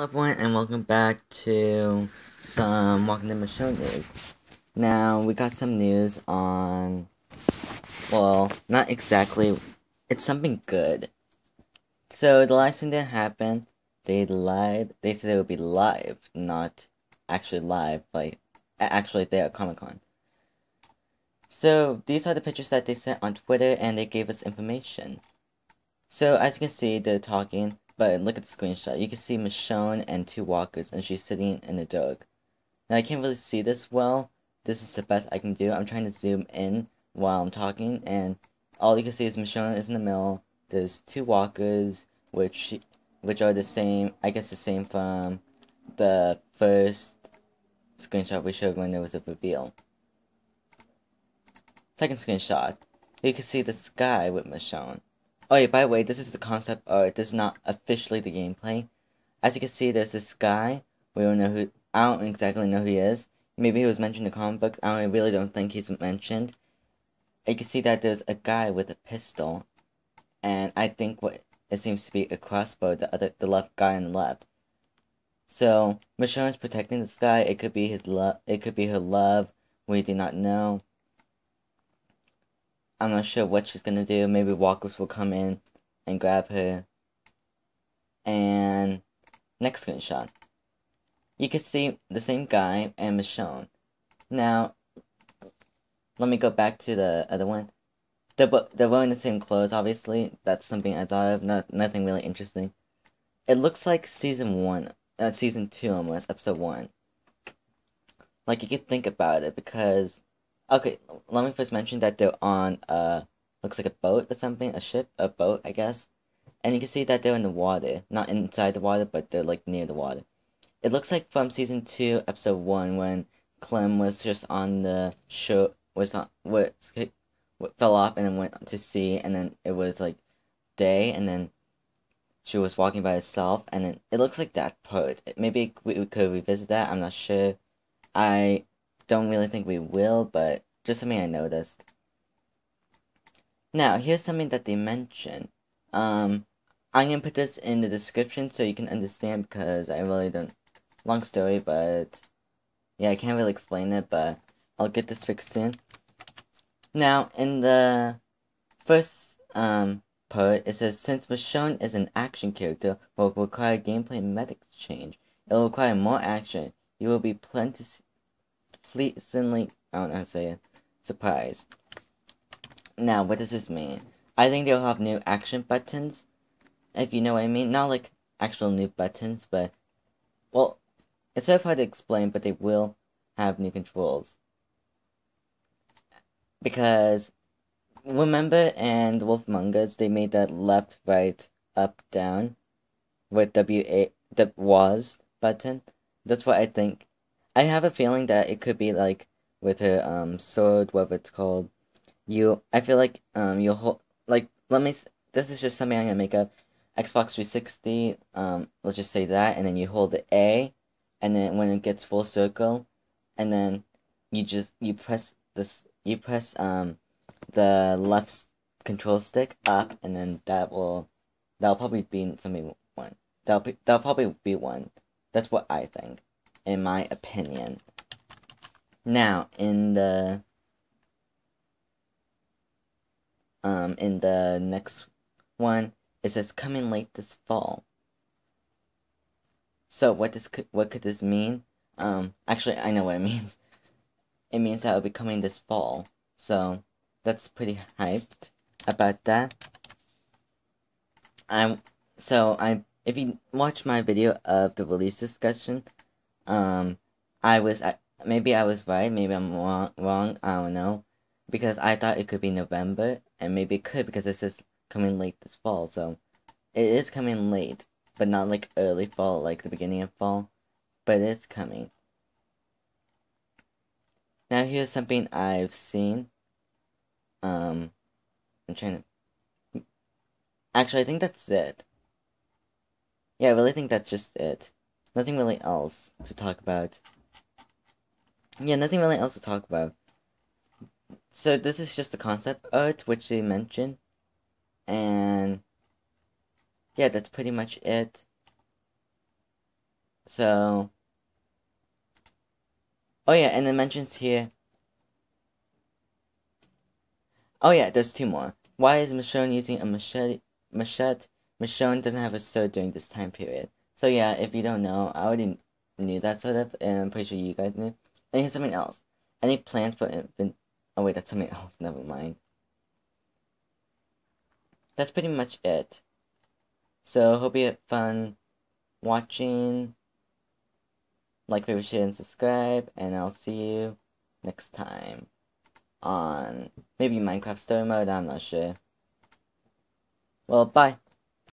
Everyone and welcome back to some Walking Dead Michonne news. Now, we got some news on, well, not exactly, it's something good. So, the live stream didn't happen, they lied, they said it would be live, not actually live, like, actually they at Comic Con. So, these are the pictures that they sent on Twitter and they gave us information. So, as you can see, they're talking but look at the screenshot. You can see Michonne and two walkers, and she's sitting in a dog. Now, I can't really see this well. This is the best I can do. I'm trying to zoom in while I'm talking, and all you can see is Michonne is in the middle. There's two walkers, which which are the same, I guess the same from the first screenshot we showed when there was a reveal. Second screenshot, you can see the sky with Michonne. Oh yeah, by the way, this is the concept art. This is not officially the gameplay. As you can see, there's this guy. We don't know who. I don't exactly know who he is. Maybe he was mentioned in the comic books. I, really don't think he's mentioned. You can see that there's a guy with a pistol, and I think what it seems to be a crossbow. The other, the left guy on the left. So Michonne is protecting this guy. It could be his love. It could be her love. We do not know. I'm not sure what she's gonna do. Maybe walkers will come in and grab her. And next screenshot. You can see the same guy and Michonne. Now, let me go back to the other one. They're, they're wearing the same clothes, obviously. That's something I thought of. Not, nothing really interesting. It looks like season 1, uh, season 2 almost, episode 1. Like, you could think about it, because Okay, let me first mention that they're on uh looks like a boat or something, a ship, a boat, I guess. And you can see that they're in the water, not inside the water, but they're like near the water. It looks like from season two, episode one, when Clem was just on the show, was not what fell off and then went to sea, and then it was like day, and then she was walking by herself, and then it looks like that part. Maybe we could revisit that. I'm not sure. I don't really think we will, but just something I noticed. Now, here's something that they mention. Um, I'm gonna put this in the description so you can understand because I really don't. Long story, but yeah, I can't really explain it, but I'll get this fixed soon. Now, in the first um part, it says since Michonne is an action character, will require gameplay mechanics change. It will require more action. You will be plenty pleasantly, I don't know how to say it, surprised. Now, what does this mean? I think they'll have new action buttons, if you know what I mean. Not like actual new buttons, but, well, it's so hard to explain, but they will have new controls. Because, remember and Wolf Among Us, they made that left, right, up, down with W A the was button. That's what I think I have a feeling that it could be like with her um sword, whatever it's called. You, I feel like um you'll hold like let me. This is just something I'm gonna make up. Xbox 360. Um, let's just say that, and then you hold the A, and then when it gets full circle, and then you just you press this. You press um the left control stick up, and then that will that'll probably be something one. That'll be that'll probably be one. That's what I think in my opinion. Now, in the um in the next one, it says coming late this fall. So what does what could this mean? Um, actually, I know what it means. It means that it'll be coming this fall. So that's pretty hyped about that. I'm so I if you watch my video of the release discussion, um, I was I, maybe I was right, maybe I'm wrong, wrong. I don't know, because I thought it could be November, and maybe it could because this is coming late this fall. So it is coming late, but not like early fall, like the beginning of fall, but it's coming. Now here's something I've seen. Um, I'm trying to. Actually, I think that's it. Yeah, I really think that's just it nothing really else to talk about. Yeah, nothing really else to talk about. So this is just the concept art which they mention. And yeah, that's pretty much it. So, oh yeah, and it mentions here. Oh yeah, there's two more. Why is Michonne using a machete? Machete. Michonne doesn't have a sword during this time period. So yeah, if you don't know, I already knew that sort of, and I'm pretty sure you guys knew. And here's something else. Any plans for infant? Oh wait, that's something else. Never mind. That's pretty much it. So hope you had fun watching. Like, favorite, share, and subscribe, and I'll see you next time on maybe Minecraft Story Mode. I'm not sure. Well, bye.